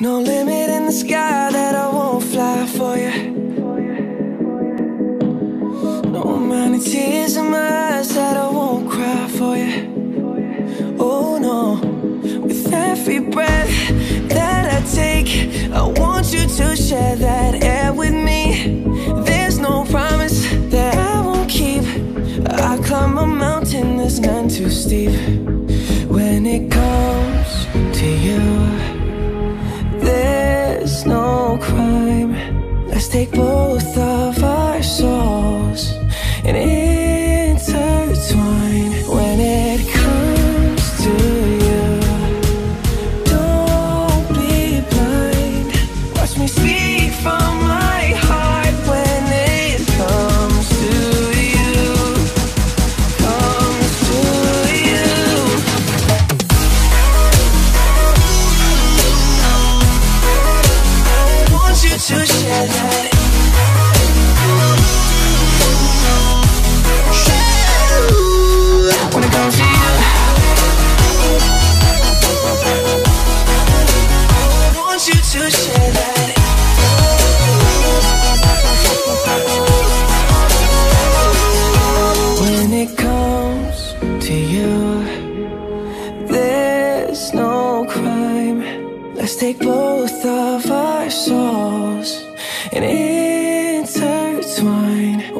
No limit in the sky that I won't fly for you. No amount of tears in my eyes that I won't cry for you. Oh no, with every breath that I take, I want you to share that air with me. There's no promise that I won't keep. I climb a mountain that's none too steep. When it comes there's no crime. Let's take both of our souls and intertwine. When it comes to you, don't be blind. Watch me speak from my take both of our souls and intertwine.